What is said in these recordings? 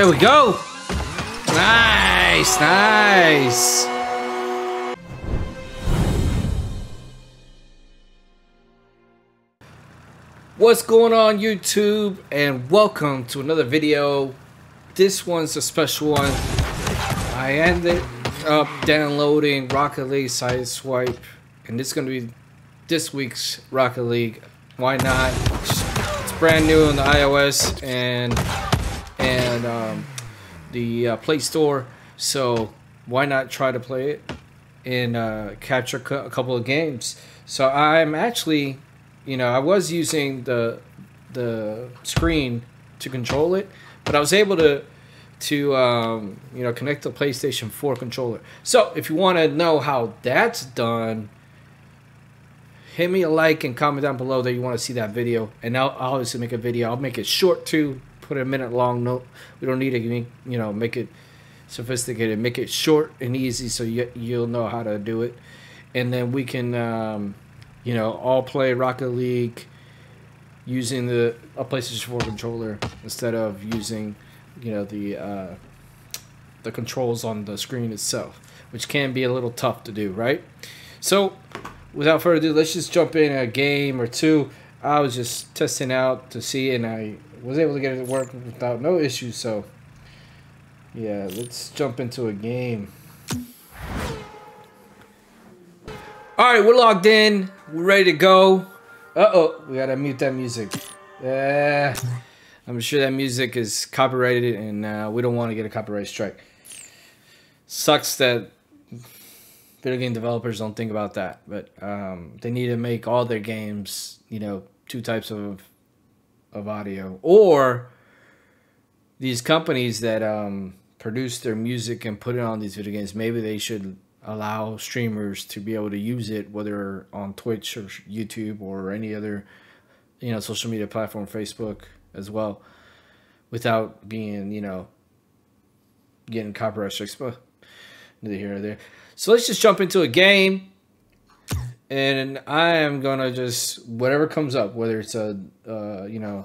There we go. Nice, nice. What's going on YouTube and welcome to another video. This one's a special one. I ended up downloading Rocket League Sideswipe and it's going to be this week's Rocket League. Why not? It's brand new on the iOS and and um, the uh, Play Store, so why not try to play it and uh, capture a couple of games? So I'm actually, you know, I was using the the screen to control it, but I was able to to um, you know connect the PlayStation 4 controller. So if you want to know how that's done, hit me a like and comment down below that you want to see that video, and I'll, I'll obviously make a video. I'll make it short too, put a minute long note. We don't need to you know make it sophisticated. Make it short and easy so you you'll know how to do it, and then we can um, you know all play Rocket League using the a PlayStation 4 controller instead of using you know the uh, the controls on the screen itself, which can be a little tough to do, right? So, without further ado, let's just jump in a game or two. I was just testing out to see, and I was able to get it to work without no issues. So, yeah, let's jump into a game. All right, we're logged in. We're ready to go. Uh oh, we gotta mute that music. Yeah, I'm sure that music is copyrighted, and uh, we don't want to get a copyright strike. Sucks that video game developers don't think about that, but um, they need to make all their games, you know, two types of of audio, or these companies that um, produce their music and put it on these video games, maybe they should allow streamers to be able to use it, whether on Twitch or YouTube or any other, you know, social media platform, Facebook as well, without being, you know, getting copyright strikes. But neither here nor there. So let's just jump into a game and I am gonna just whatever comes up, whether it's a uh, you know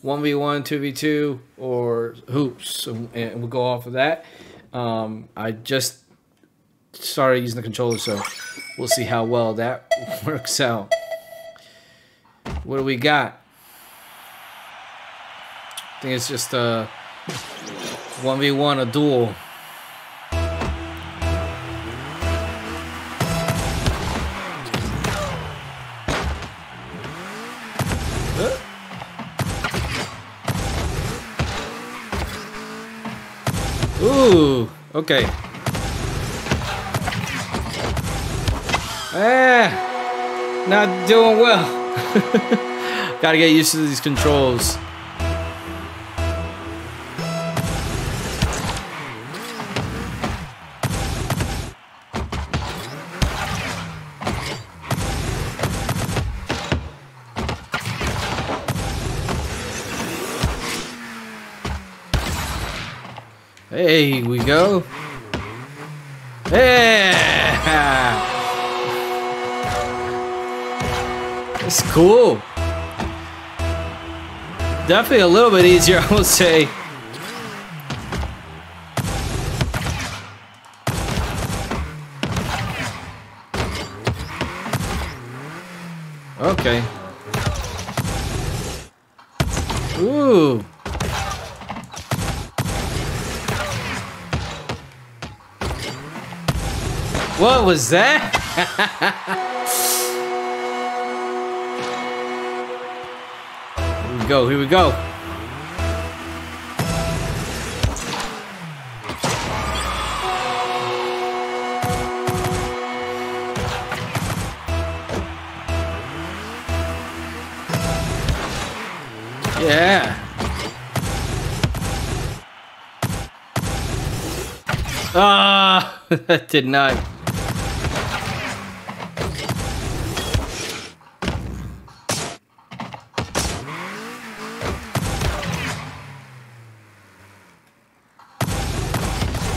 one v one, two v two, or hoops, and we'll go off of that. Um, I just started using the controller, so we'll see how well that works out. What do we got? I think it's just a one v one, a duel. Okay. Ah, not doing well. Gotta get used to these controls. Hey, we go. Yeah! It's cool. Definitely a little bit easier, I will say. Okay. Ooh. What was that? here we go, here we go. Yeah. Ah, that did not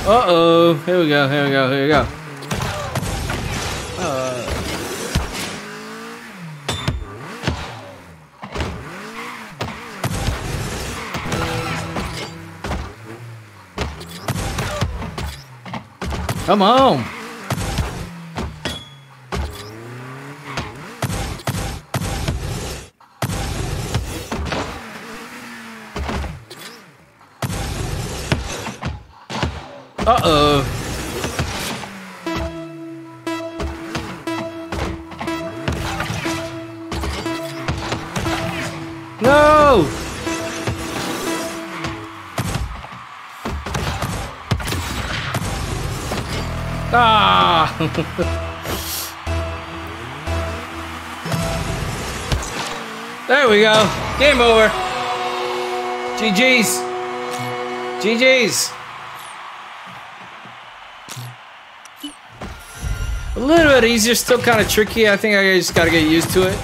Uh-oh. Here we go, here we go, here we go. Uh. Come home! Uh-oh. No! Ah! there we go. Game over. GG's. GG's. Little bit easier, still kind of tricky. I think I just got to get used to it.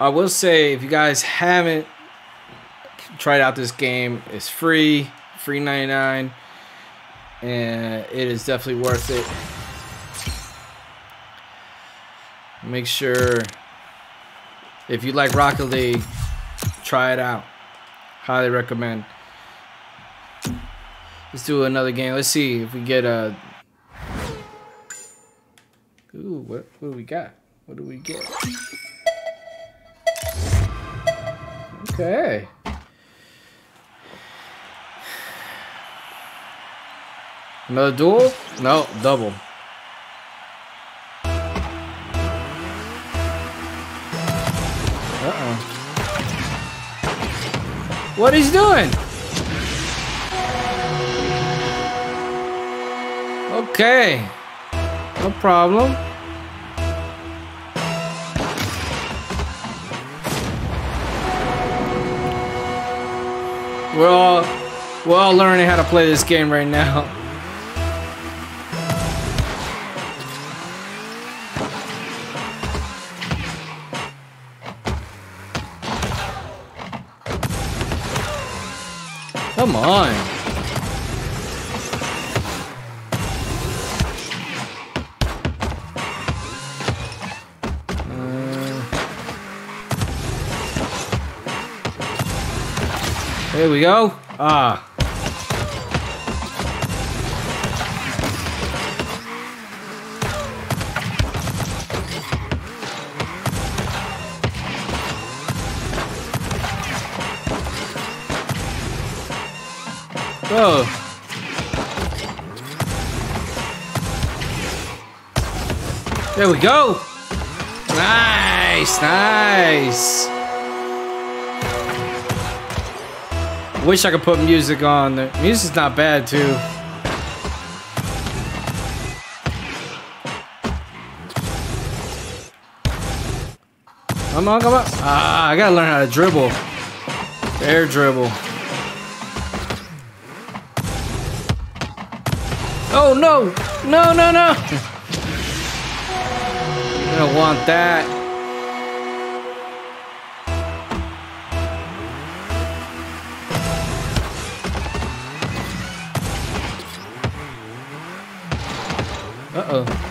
I will say, if you guys haven't tried out this game, it's free, free 99, and it is definitely worth it. Make sure, if you like Rocket League, try it out. Highly recommend. Let's do another game. Let's see if we get a. Ooh, what, what do we got? What do we get? Okay. Another duel? No, double. What he's doing? Okay. No problem. We're all we're all learning how to play this game right now. Come on. There we go. Ah. Go. There we go. Nice, nice. Wish I could put music on. Music's not bad too. Come on, come on. Ah, I gotta learn how to dribble. Air dribble. Oh no! No, no, no! I don't want that. Uh-oh.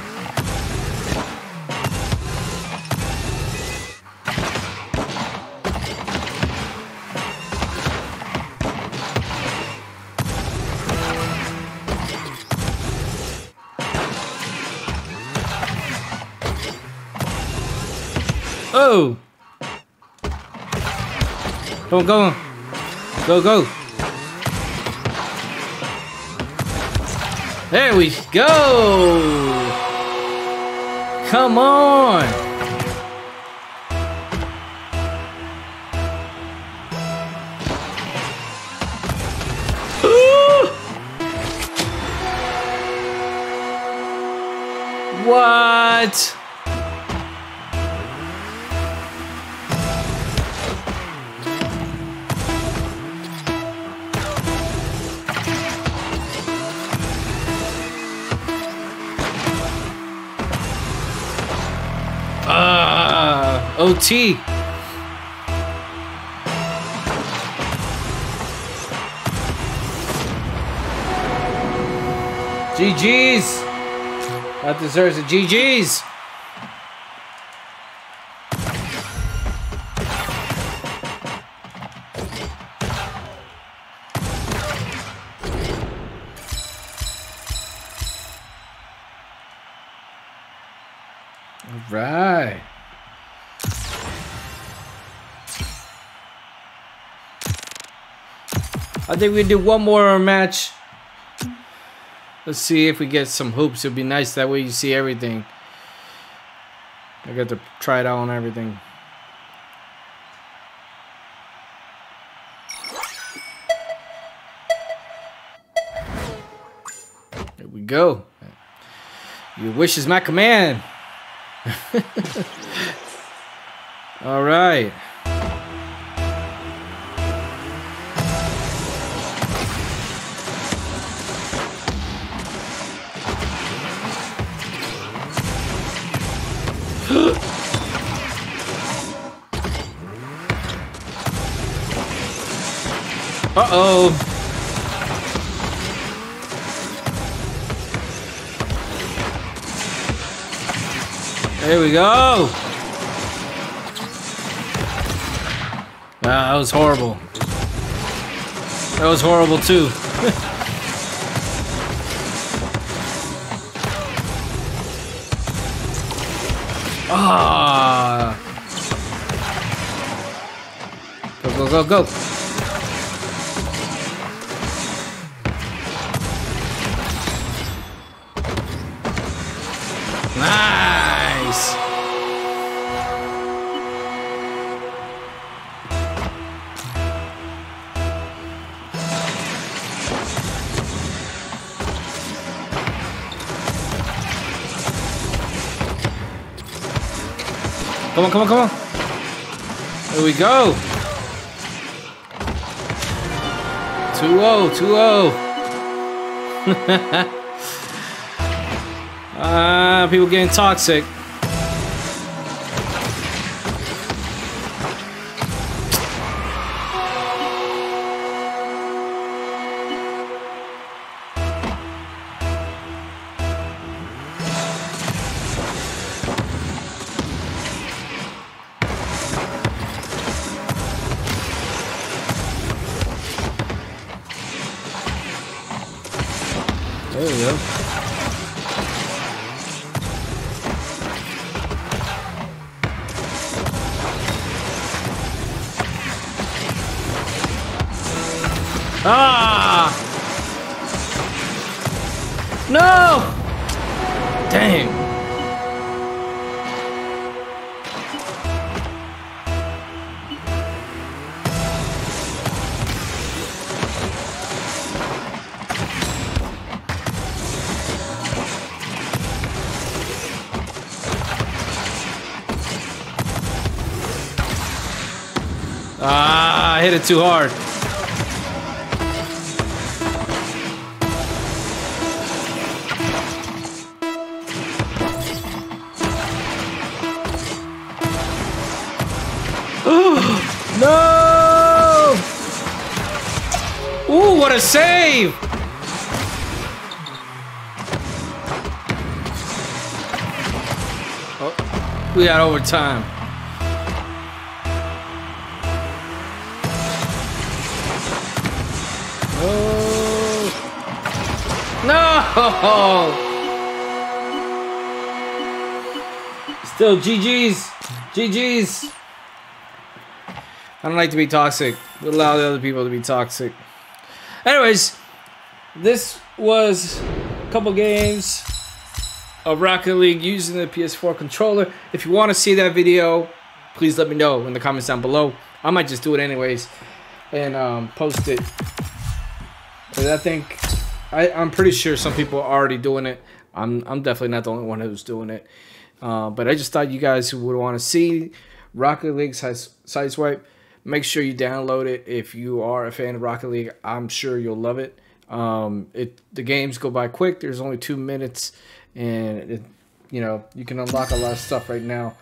On, go on. Go, go. There we go! Come on! what? OT. GG's. That deserves a GG's. I think we do one more match. Let's see if we get some hoops. It'd be nice. That way you see everything. I got to try it out on everything. There we go. Your wish is my command. All right. Uh-oh. There we go. Ah, that was horrible. That was horrible too. ah. Go, go, go, go. Come on, come on, come on. There we go. 2-0, 2-0. Ah, people getting toxic. Ah! No! Dang. Ah, I hit it too hard. A save! Oh, we got overtime. Oh. No! Still GG's. GG's. I don't like to be toxic. Allow the other people to be toxic. Anyways, this was a couple games of Rocket League using the PS4 controller. If you want to see that video, please let me know in the comments down below. I might just do it anyways and um, post it. Because I think I, I'm pretty sure some people are already doing it. I'm I'm definitely not the only one who's doing it. Uh, but I just thought you guys would want to see Rocket League Sideswipe. Make sure you download it if you are a fan of Rocket League. I'm sure you'll love it. Um, it the games go by quick. There's only two minutes, and it, you know you can unlock a lot of stuff right now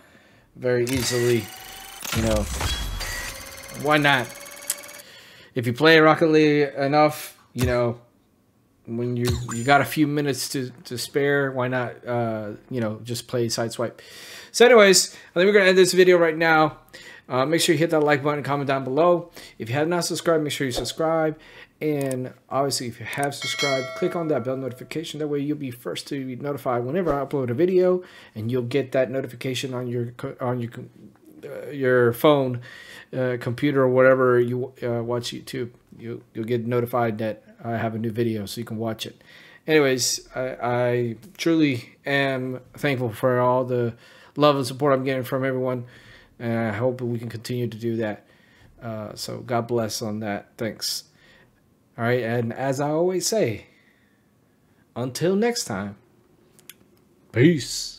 very easily. You know, why not? If you play Rocket League enough, you know when you you got a few minutes to to spare, why not uh, you know just play Sideswipe? So, anyways, I think we're gonna end this video right now. Uh, make sure you hit that like button, comment down below. If you have not subscribed, make sure you subscribe. And obviously, if you have subscribed, click on that bell notification. That way, you'll be first to be notified whenever I upload a video, and you'll get that notification on your on your uh, your phone, uh, computer, or whatever you uh, watch YouTube. You you'll get notified that I have a new video, so you can watch it. Anyways, I, I truly am thankful for all the love and support I'm getting from everyone, and I hope we can continue to do that. Uh, so God bless on that. Thanks. All right, and as I always say, until next time, peace.